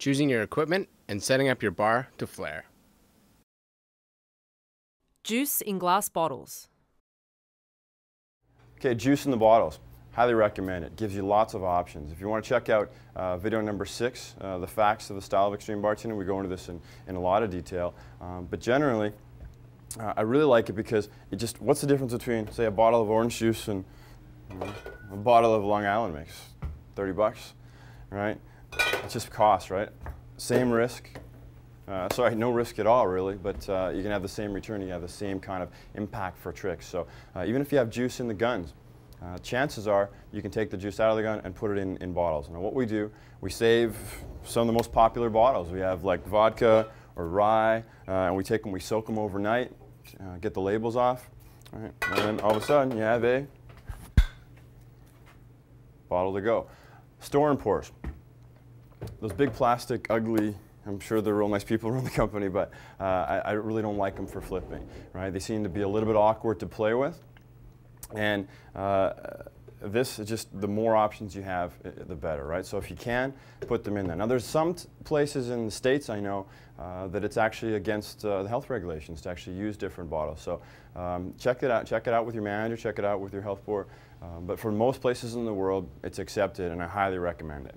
choosing your equipment, and setting up your bar to flair. Juice in glass bottles. Okay, juice in the bottles. Highly recommend it. Gives you lots of options. If you want to check out uh, video number six, uh, the facts of the style of extreme bartending, we go into this in, in a lot of detail. Um, but generally, uh, I really like it because it just, what's the difference between, say, a bottle of orange juice and you know, a bottle of Long Island mix? 30 bucks, right? It's just cost, right? Same risk. Uh, sorry, no risk at all, really, but uh, you can have the same return, you have the same kind of impact for tricks. So uh, even if you have juice in the guns, uh, chances are you can take the juice out of the gun and put it in, in bottles. Now what we do, we save some of the most popular bottles. We have like vodka or rye, uh, and we take them, we soak them overnight, uh, get the labels off, right? and then all of a sudden you have a bottle to go. Store and pours. Those big plastic, ugly, I'm sure they're real nice people around the company, but uh, I, I, really don't like them for flipping, right? They seem to be a little bit awkward to play with. And uh, this is just the more options you have, the better, right? So if you can, put them in there. Now there's some places in the States I know uh, that it's actually against uh, the health regulations to actually use different bottles. So um, check it out. Check it out with your manager. Check it out with your health board. Um, but for most places in the world, it's accepted, and I highly recommend it.